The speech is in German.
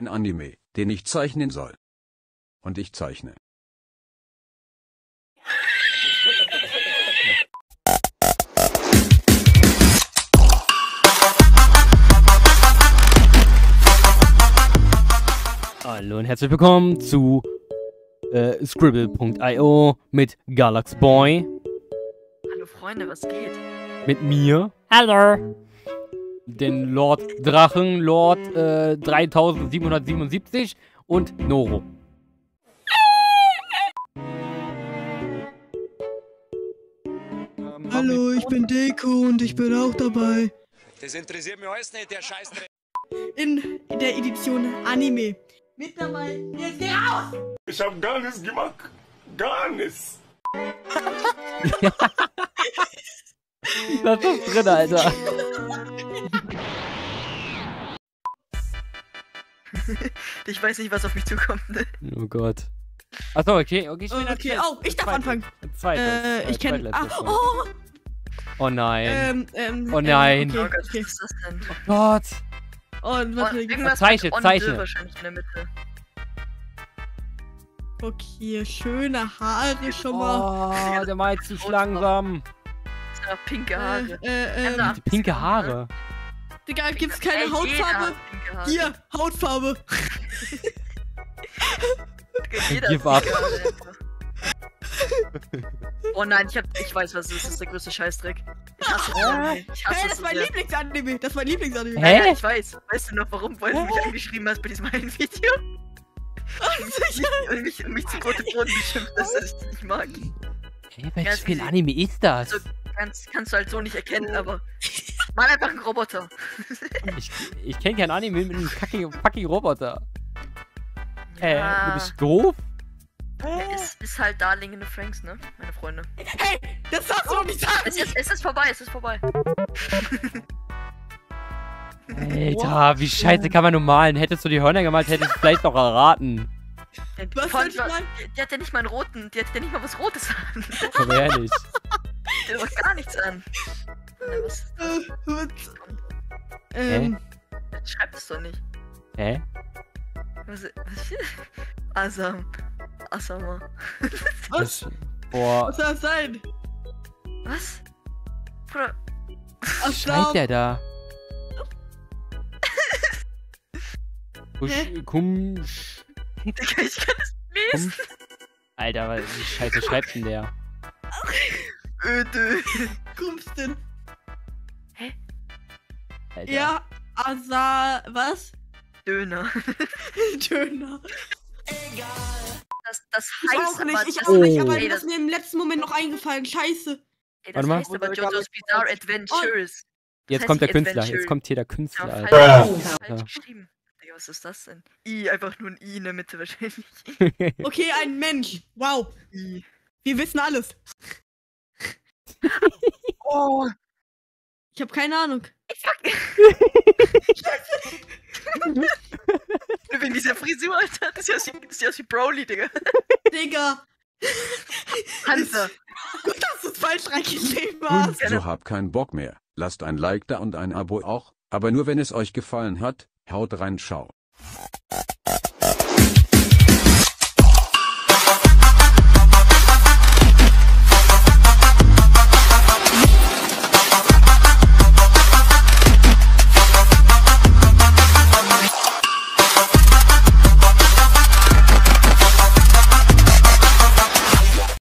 Ein Anime, den ich zeichnen soll. Und ich zeichne. Hallo und herzlich willkommen zu äh, Scribble.io mit Galax Boy, Hallo Freunde, was geht? mit mir. Hallo. Den Lord Drachen, Lord äh, 3777 und Noro. Hallo, ich bin Deko und ich bin auch dabei. Das interessiert mich alles nicht, der Scheißdreck. In der Edition Anime. Mit dabei, jetzt geh raus! Ich hab gar nichts gemacht. Gar nichts. Was ist das drin, Alter? Ich weiß nicht, was auf mich zukommt. ne? Oh Gott. Achso, okay, okay. Ich bin Okay, Zweit- oh, ich darf Zweite- anfangen. Zweite, Äh, ich kenne. Ah, oh! Oh nein. Ähm, ähm. Oh nein. Ähm, Oh okay, Gott, okay. was ist das denn? Gott. Und Oh, warte, irgendwas wahrscheinlich in der Mitte. okay, schöne Haare schon mal. Oh, der meint zu langsam. Pinke Haare. Äh, äh, ähm, pinke Haare. Digga, gibt's keine Ey, Hautfarbe? Hier, Hautfarbe. Give hat up. Oh nein, ich, hab, ich weiß, was es ist. Das ist der größte Scheißdreck. Ich hasse. Anime. Ich hasse Hey, das ist mein. Lieblingsanime. Das ist mein Lieblingsanime. Hä? Ja, ich weiß. Weißt du noch, warum? Weil du mich angeschrieben hast bei diesem einen Video und mich, mich zu rote Boden geschimpft hast, dass ich das nicht mag. Hey, welches Spiel Anime ist das? Also, kannst, kannst du halt so nicht erkennen, aber. Mal einfach ein Roboter. Ich, ich kenne kein Anime mit einem fucking, fucking Roboter. Äh, Ja. du bist doof? Ja, ist, ist halt Darling in the Franks, ne? Meine Freunde. Hey, das darfst du doch nicht sagen. Es ist, es ist vorbei, es ist vorbei. Alter, wie scheiße kann man nur malen? Hättest du die Hörner gemalt, hättest du es vielleicht noch erraten. Was? Der, der hat ja nicht mal einen roten, der hat ja nicht mal was Rotes an. Aber ehrlich. Der hat doch gar nichts an. Was? Äh, was? Ähm, Schreibt es doch nicht. Hä? Was? was Asam. Asama. was? Das, boah, Was soll das sein? Was? Bruder, was schreibt der da? Kusch, Hä? kum, Digga, ich kann es lesen. kum. Alter, was- wie scheiße schreibt denn der? Öde. Kommst denn? Alter. Ja, Asa, was? Döner. Döner. Das, das Ich heißt auch nicht, aber, ich das, auch nicht, Oh. aber ey, das das, ist mir im letzten Moment noch eingefallen. Scheiße. ey, das Warte mal. heißt aber JoJo's Bizarre Adventures. Jetzt heißt kommt der nicht Künstler, Adventure. jetzt kommt hier der Ja, Künstler, falsch, Alter. falsch Ja. geschrieben. Digga, was ist das denn? I, einfach nur ein I in der Mitte wahrscheinlich. Okay, ein Mensch. Wow. I. Wir wissen alles. Oh, Ich habe keine Ahnung. wegen dieser Frisur, Alter. Das sieht aus wie, das sieht aus wie Broly, Digga. Digga. Hansa. Gut, dass du es falsch reingeschrieben hast. So hab keinen Bock mehr. Lasst ein Like da und ein Abo auch, aber nur wenn es euch gefallen hat, haut rein, ciao.